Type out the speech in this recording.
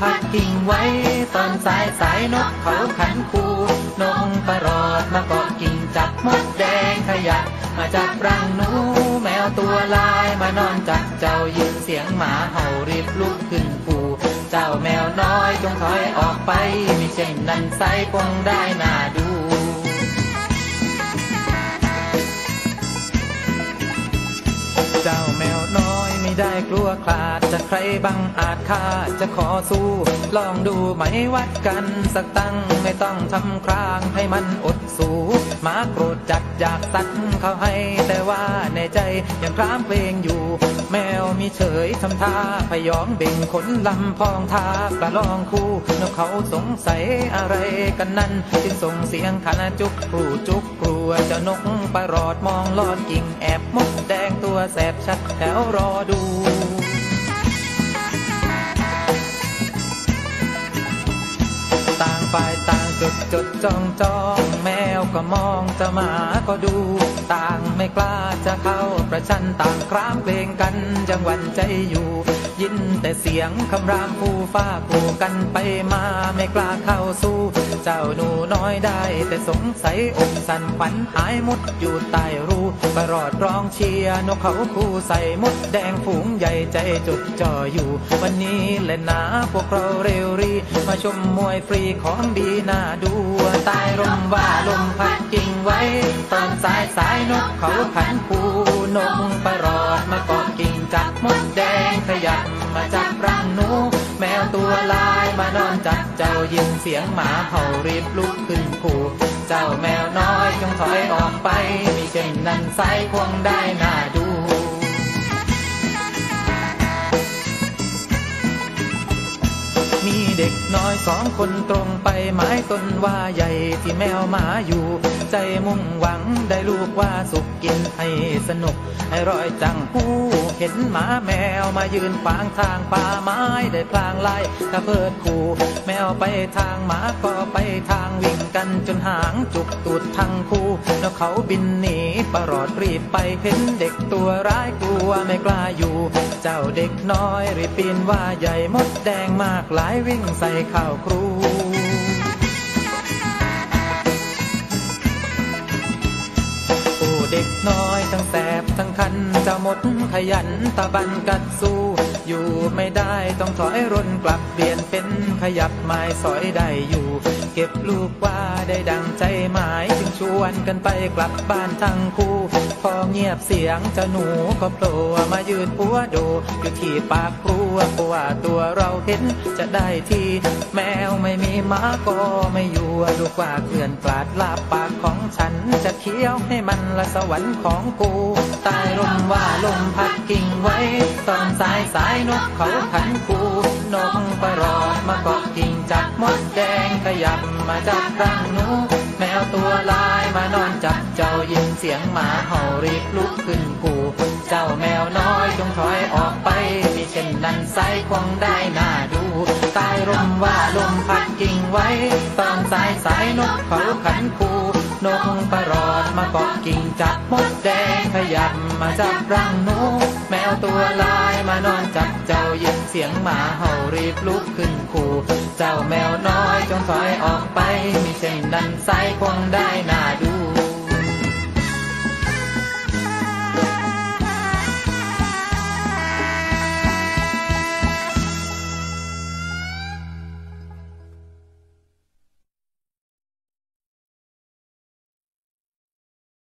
พัดกิ่งไว้ ตอนสายสายนกเขาขันคูนกประหลอดมาเกาะกิ่งจับมดแดงขยับมาจับรังหนู แมวตัวลายมานอนจับเจ้ายินเสียงหมาเห่ารีบลุกขึ้นคูเจ้าแมวน้อยจงถอยออกไปมิเช่นนั้นไซคงได้น่าดู กลัวคลาดจะใครบังอาจฆ่าจะขอสู้ ลองดูไหมวัดกันสักตั้งไม่ต้องทำครางให้มันอดสู มาโกรธจัดอยากสัดเขาให้ แต่ว่าในใจยังครามเพลงอยู่ แมวมีเฉยทำท่าพยองเบ่งขนลำพองทากระลองคู่นกเขาสงสัยอะไรกันนั้น จึงส่งเสียงขานจุกกรูจุกกลัวเจ้านกปรอดมองลอดกิ่งแอบมดแดงตัวแสบชัดแถวรอดูต่างฝ่ายต่างจดจดจ้องจ้องแม วก็มองจะมาก็ดู ต่างไม่กล้าจะเข้าประชันต่างครามเกรงกันจังหวันใจอยู่ ยินแต่เสียงคำรามผู้ฟ้าคู่กันไปมาไม่กล้าเข้าสู้ เจ้าหนูน้อยได้ แต่สงสัยอกสั่นขวัญหายมุดอยู่ใต้รูประรอดร้องเชียร์นกเขาคู่ใส่มุดแดงฝูงใหญ่ใจจดจ่ออยู่ วันนี้เล่นนาพวกเราเร็วรี มาชมมวยฟรีของดีน่าดูใต้ร่มว่าลมพัดกิ่งไว้ ตอนสายสายนกเขาขันคู่นกประรอดมาเกาะกิ่งจับมุดแดง เจ้ายินเสียงหมาเห่ารีบลุกขึ้นขู่เจ้าแมวน้อยจงถอยออกไปมิเช่นนั้นไซคงได้น่าดูมีเด็กน้อยสองคนตรงไปไม้ต้นว่าใหญ่ที่แมวหมาอยู่ ใจมุ่งหวังได้ลูกว่าสุขกินให้สนุก ให้รอยจังหูเห็นหมาแมวมายืนขวางทางป่าไม้ได้พลางไล่ตะเพิดขู่แมวไปทางหมาก็ไปทางวิ่งกันจนหางจุกตูดทั้งคู่แล้วเขาบินหนีประหลอดรีบไปเห็นเด็กตัวร้ายกลัวไม่กล้าอยู่ เจ้าเด็กน้อยรีบปีนว่าใหญ่มดแดงมากหลายวิ่งใส่ข้าวครู ทั้งแสบทั้งคันจะหมดขยันตะบันกัดสู้ อยู่ไม่ได้ต้องถอยร่นกลับเปลี่ยนเป็นขยับไม้สอยได้อยู่ ก็บลูกว่าได้ดังใจหมายจึงชวนกันไปกลับบ้านทั้งคู่ พอเงียบเสียงจ้าหนูก็โผล่มายืนปัวโดอยู่ที่ปากครัวเพราะว่าตัวเราเห็นจะได้ทีแมวไม่มีหมาก็ไม่อยู่ลูกว่าเกลื่อนกลาดลาบปากของฉัน จะเคี้ยวให้มันละสวรรค์ของกูใต้ร่มว่าลมพัดกิ่งไว้ ตอนสายสายนกเขาขันคู นกประหลอดมาเกาะกิ่งจับมดแดงขยับมาจับรังหนู แมวตัวลายมานอนจับเจ้ายินเสียงหมาเห่ารีบลุกขึ้นกูเจ้าแมวน้อยจงถอยออกไปมิเช่นนั้นไซคงได้น่าดูใต้ร่มว่าลมพัดกิ่งไว้ ตอนสายสายนกเขาขันคูนกประหลอดมาเกาะกิ่งจับมดแดงขยับมาจับรังหนู แมวตัวลายมานอนจับ สียงหมาเห่ารีบลุกขึ้นขู่เจ้าแมวน้อยจงถอยออกไปมิเช่นนั้นไซคงได้น่าดู